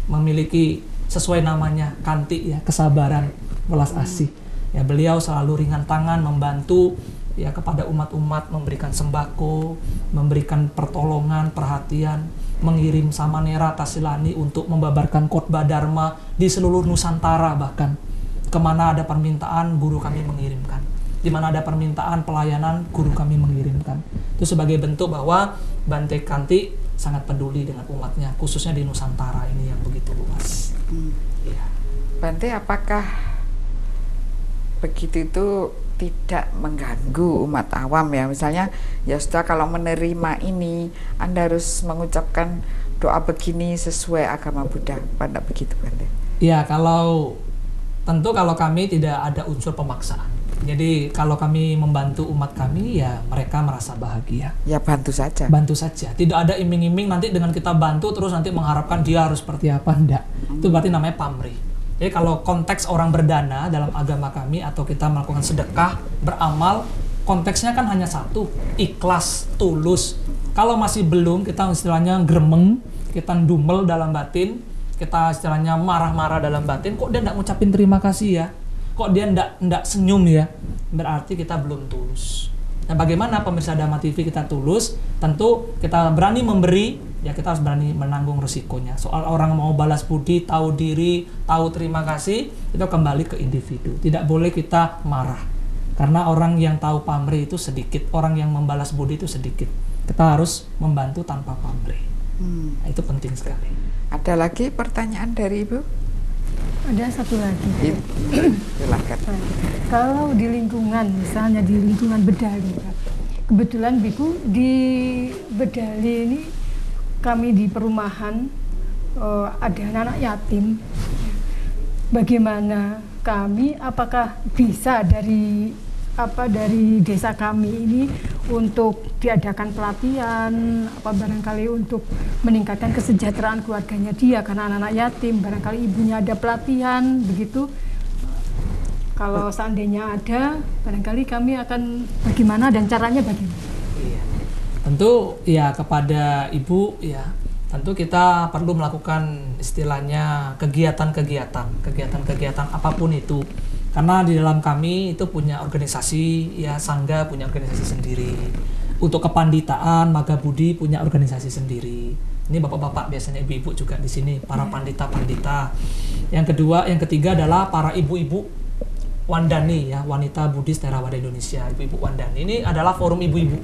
memiliki sesuai namanya Kanti ya kesabaran, welas asih. Ya beliau selalu ringan tangan membantu ya kepada umat-umat memberikan sembako, memberikan pertolongan, perhatian, mengirim samanera tasilani untuk membabarkan khotbah dharma di seluruh Nusantara bahkan ke mana ada permintaan guru kami mengirimkan di mana ada permintaan pelayanan guru kami mengirimkan. Itu sebagai bentuk bahwa Bante Kanti sangat peduli dengan umatnya khususnya di Nusantara ini yang begitu luas. Hmm. ya. Bante apakah begitu itu tidak mengganggu umat awam ya? Misalnya ya sudah kalau menerima ini anda harus mengucapkan doa begini sesuai agama Buddha. Pada begitu Bante? Ya kalau tentu kalau kami tidak ada unsur pemaksaan jadi kalau kami membantu umat kami ya mereka merasa bahagia ya bantu saja bantu saja tidak ada iming-iming nanti dengan kita bantu terus nanti mengharapkan dia harus seperti apa enggak hmm. itu berarti namanya pamrih jadi kalau konteks orang berdana dalam agama kami atau kita melakukan sedekah, beramal, konteksnya kan hanya satu, ikhlas, tulus. Kalau masih belum, kita istilahnya gremeng, kita dumel dalam batin, kita istilahnya marah-marah dalam batin, kok dia tidak ngucapin terima kasih ya? Kok dia tidak tidak senyum ya? Berarti kita belum tulus. Nah, bagaimana pemirsa Dhamma TV kita tulus? Tentu kita berani memberi, ya kita harus berani menanggung resikonya. Soal orang mau balas budi, tahu diri, tahu terima kasih, itu kembali ke individu. Tidak boleh kita marah. Karena orang yang tahu pamrih itu sedikit, orang yang membalas budi itu sedikit. Kita harus membantu tanpa pamrih. Hmm. Nah, itu penting sekali. Ada lagi pertanyaan dari Ibu? Ada satu lagi. Silakan. Kalau di lingkungan, misalnya di lingkungan Bedali, kebetulan Biku di Bedali ini kami di perumahan uh, ada anak-anak yatim. Bagaimana kami, apakah bisa dari apa dari desa kami ini untuk diadakan pelatihan apa barangkali untuk meningkatkan kesejahteraan keluarganya dia karena anak-anak yatim barangkali ibunya ada pelatihan begitu. Kalau seandainya ada barangkali kami akan bagaimana dan caranya bagaimana? Iya. tentu ya kepada ibu ya tentu kita perlu melakukan istilahnya kegiatan-kegiatan kegiatan-kegiatan apa pun itu karena di dalam kami itu punya organisasi ya sangga punya organisasi sendiri. Untuk kepanditaan maga budi punya organisasi sendiri. Ini bapak-bapak biasanya ibu-ibu juga di sini para iya. pandita-pandita. Yang kedua yang ketiga adalah para ibu-ibu Wandani ya wanita Buddhis Theravada Indonesia ibu-ibu Wandani. Ini adalah forum ibu-ibu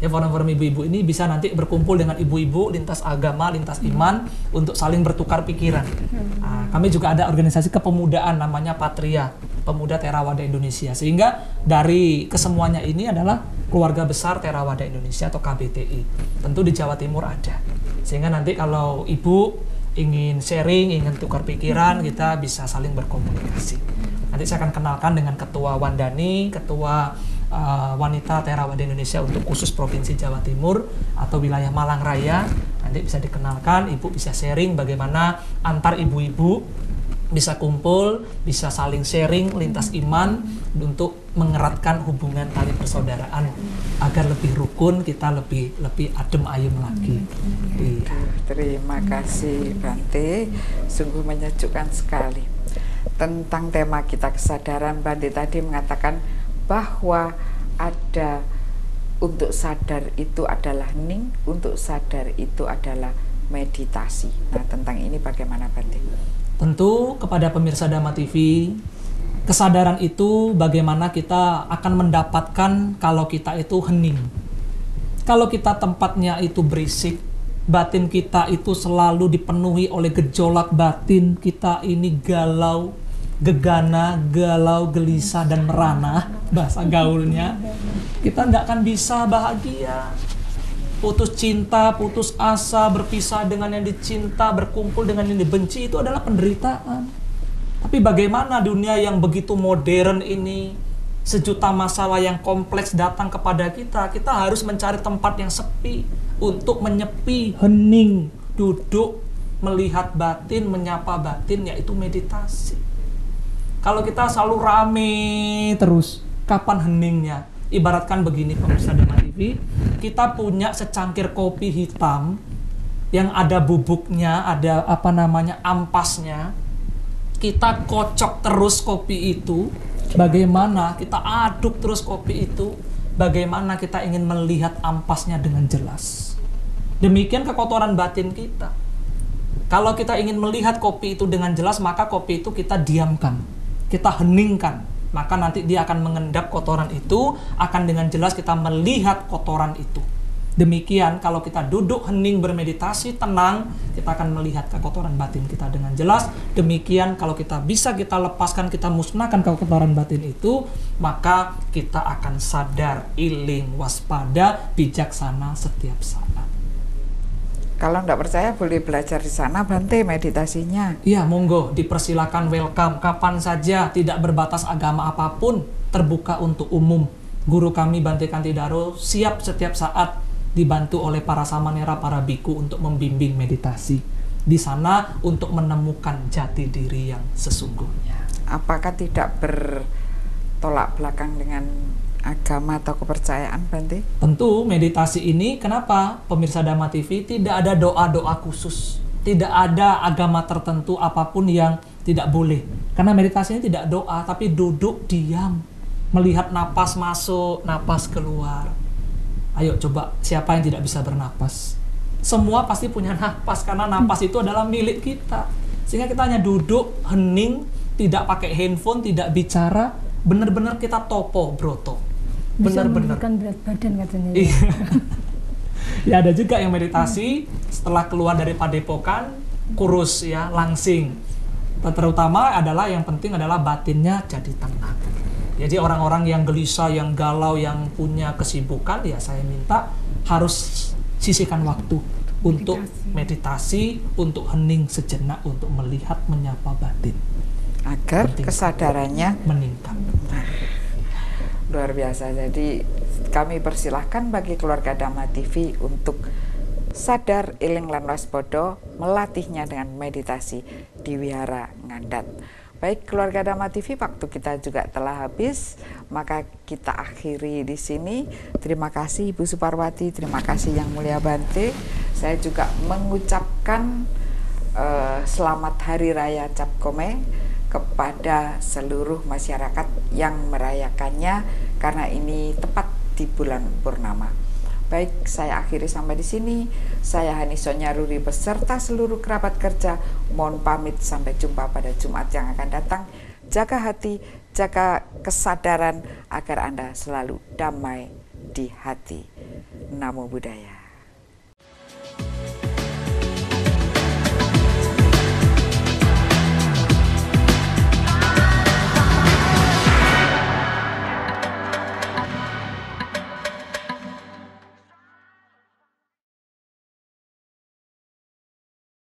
ya forum-forum ibu-ibu ini bisa nanti berkumpul dengan ibu-ibu lintas agama, lintas iman untuk saling bertukar pikiran. Nah, kami juga ada organisasi kepemudaan namanya Patria, Pemuda Terawada Indonesia. Sehingga dari kesemuanya ini adalah keluarga besar Terawada Indonesia atau KBTI. Tentu di Jawa Timur ada. Sehingga nanti kalau ibu ingin sharing, ingin tukar pikiran, kita bisa saling berkomunikasi. Nanti saya akan kenalkan dengan Ketua Wandani, Ketua uh, wanita Terawada Indonesia untuk khusus Provinsi Jawa Timur atau wilayah Malang Raya. Nanti bisa dikenalkan, ibu bisa sharing bagaimana antar ibu-ibu bisa kumpul, bisa saling sharing lintas iman untuk mengeratkan hubungan tali persaudaraan agar lebih rukun, kita lebih lebih adem ayem lagi. Iya. Terima kasih Bante, sungguh menyejukkan sekali. Tentang tema kita kesadaran, Bante tadi mengatakan bahwa ada untuk sadar itu adalah ning, untuk sadar itu adalah meditasi. Nah, tentang ini bagaimana Bante? Tentu kepada pemirsa Dhamma TV, kesadaran itu bagaimana kita akan mendapatkan kalau kita itu hening. Kalau kita tempatnya itu berisik, batin kita itu selalu dipenuhi oleh gejolak batin, kita ini galau, gegana, galau, gelisah, dan merana, bahasa gaulnya, kita nggak akan bisa bahagia. Putus cinta, putus asa, berpisah dengan yang dicinta, berkumpul dengan yang dibenci, itu adalah penderitaan. Tapi bagaimana dunia yang begitu modern ini, sejuta masalah yang kompleks datang kepada kita, kita harus mencari tempat yang sepi untuk menyepi, hening, duduk, melihat batin, menyapa batin, yaitu meditasi Kalau kita selalu rame terus, kapan heningnya? Ibaratkan begini pemirsa Dema TV, kita punya secangkir kopi hitam yang ada bubuknya, ada apa namanya ampasnya. Kita kocok terus kopi itu. Bagaimana kita aduk terus kopi itu? Bagaimana kita ingin melihat ampasnya dengan jelas? Demikian kekotoran batin kita. Kalau kita ingin melihat kopi itu dengan jelas, maka kopi itu kita diamkan, kita heningkan, maka nanti dia akan mengendap kotoran itu, akan dengan jelas kita melihat kotoran itu. Demikian kalau kita duduk hening bermeditasi tenang, kita akan melihat kekotoran batin kita dengan jelas. Demikian kalau kita bisa kita lepaskan, kita musnahkan kekotoran batin itu, maka kita akan sadar, iling, waspada, bijaksana setiap saat. Kalau nggak percaya boleh belajar di sana Bante meditasinya. Iya, monggo dipersilakan welcome kapan saja, tidak berbatas agama apa pun, terbuka untuk umum. Guru kami Bante Kantidaro siap setiap saat dibantu oleh para samanera, para biku untuk membimbing meditasi. Di sana untuk menemukan jati diri yang sesungguhnya. Apakah tidak bertolak belakang dengan agama atau kepercayaan Bante? Tentu meditasi ini kenapa pemirsa Dhamma TV tidak ada doa-doa khusus, tidak ada agama tertentu apa pun yang tidak boleh. Karena meditasi ini tidak doa tapi duduk diam, melihat napas masuk, napas keluar. Ayo coba siapa yang tidak bisa bernapas? Semua pasti punya napas karena napas itu adalah milik kita. Sehingga kita hanya duduk hening, tidak pakai handphone, tidak bicara, benar-benar kita topo broto benar-benar berat badan katanya. Iya. [laughs] ya ada juga yang meditasi setelah keluar dari padepokan kurus ya langsing. Terutama adalah yang penting adalah batinnya jadi tenang. Jadi orang-orang yang gelisah yang galau yang punya kesibukan ya saya minta harus sisihkan waktu untuk meditasi. untuk hening sejenak untuk melihat menyapa batin. Agar Penting. kesadarannya meningkat luar biasa. Jadi kami persilahkan bagi keluarga Dhamma TV untuk sadar iling lan waspada melatihnya dengan meditasi di wihara Ngandat. Baik keluarga Dhamma TV, waktu kita juga telah habis, maka kita akhiri di sini. Terima kasih Ibu Suparwati, terima kasih Yang Mulia Bante. Saya juga mengucapkan uh, selamat Hari Raya Cap Kome kepada seluruh masyarakat yang merayakannya karena ini tepat di bulan purnama. Baik, saya akhiri sampai di sini. Saya Hani Sonya Ruri beserta seluruh kerabat kerja mohon pamit sampai jumpa pada Jumat yang akan datang. Jaga hati, jaga kesadaran agar Anda selalu damai di hati. Namo Buddhaya.